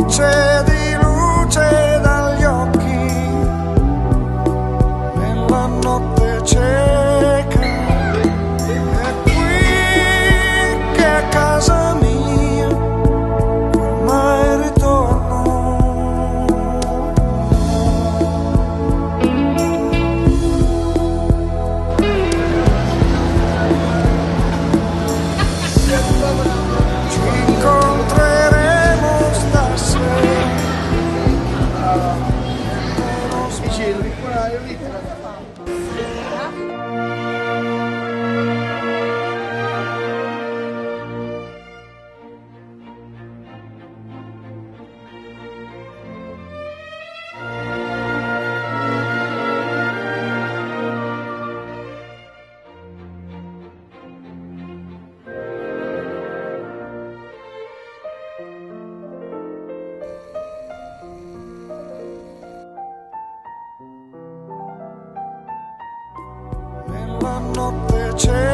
noche Nella notte cieca